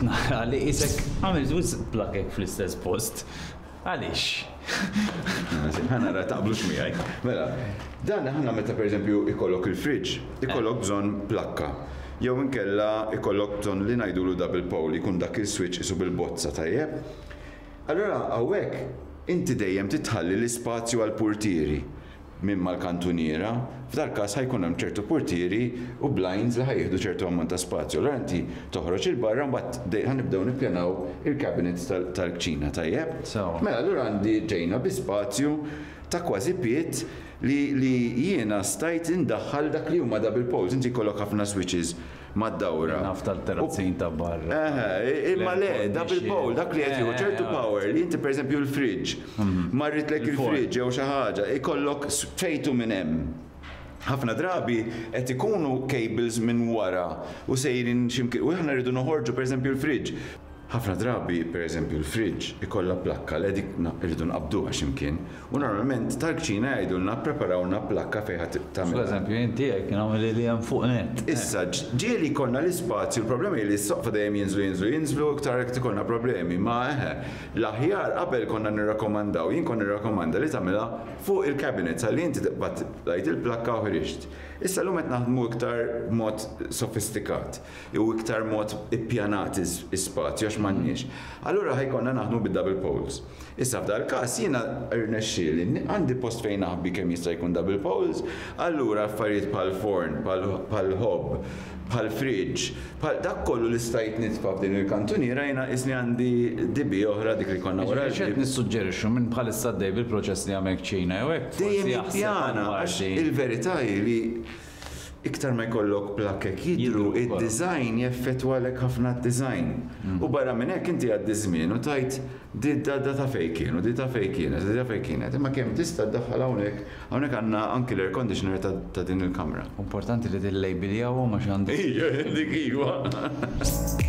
Qed nara li qisek għamilt wisq plakek fl-istess post. Għaliex? Ħa nara taqblux miegħi. Mela, dan aħna meta pereżempju ikollok il-fridge, ikollok bżonn plakka. Jew inkella ikollok bżonn li ngħidulu double pole, jkun dak il-switch qisu bil-bozza, tajjeb? Allura hawnhekk inti dejjem titħalli l-ispazju għall-purtieri. minn mal-kantuniera, f'dal-każ ħa jkun hemm ċertu purtieri u blinds li ħa jieħdu ċertu ammont ta' spazju. Allura inti toħroġ 'il barra mbagħad ħa nibdew nippjanaw il-cabinets tal-kċina, tajjeb? Sewwa. Mela allura għandi ġejna bi spazju ta' kważi pied li jiena stajt indaħħal dak li huma double poles. Inti jkollok ħafna switches. mad-dawra. Naf tal-terrazzin ta' barra. Eħe, imma le, double pole, dak li qed jieħu ċertu power li inti pereżempju l-fridge, marritlek il-fridge jew xi ħaġa, ikollok fejtu minn hemm. Ħafna drabi qed ikunu cables minn wara u sejrin xi mkien u aħna rridu noħorġu pereżempju l-fridge. Ħafna drabi, per eżempju, l-fridge ikollha plakka le dik irridu nqabbduha xi mkien u normalment tal-kċina jgħidulna ppreparawlna plakka fejn ħa tagħmilha. Fl-eżempju jien tiegħek kien hawn li hemm fuq nett. Issa, ġieli jkollna l-ispazju, il-problema hi li s-soqfa dejjem jinżlu jinżlu jinżlu u iktar qed ikollna problemi, ma eħe, l-aħjar qabel konna nirrakkomandaw, jien kont nirrakkomanda li tagħmilha fuq il-cabinets ħalli inti tibqa' tgħid il-plakka u ħriġt. Issa llum qed naħdmu iktar b'mod sofistikat. u iktar mod ippjanat iż-spazju għax m'għandniex, allura ħa jkollna naħdmu bid-double poles. Issa f'dan il-każ jiena rnexxieli, għandi post fejn aħbi kemm jista' jkun double poles, allura affarijiet bħall-forn, bħall-ħobb, bħall-fridge, bħal dak kollu li stajt nitfa' f'din il-kantuniera jiena qisni għandi DB oħra dik li konna wara l-bieb. Jiġifieri x'qed nissuġġerixxu, min bħalissa għaddej bil-proċess li jagħmel kċina jew hekk forsi jaħseb għall-parti. Dejjem ippjana għax il-verità hi li Iktar ma jkollok plakkek jidhru, id-design jeffettwalek ħafna d-design. U barra minn hekk inti għaddi ż-żmien u tgħid di d-dadda ta' fejn kien u di ta' fejn kienet u di ta' fejn kienet. Imma kemm tista' ddaħħal hawnhekk, hawnhekk għandna anki l-air conditioner ta' din il-kamra. U importanti li tillejbiljahom għax għandhom. Ija, dik iva.